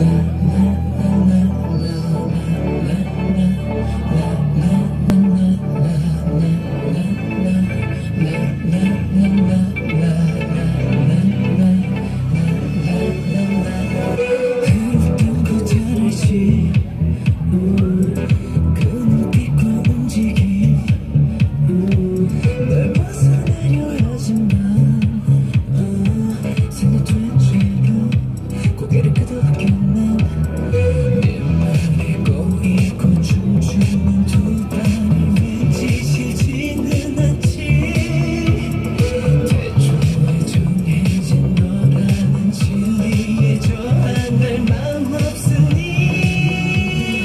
that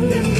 Thank you.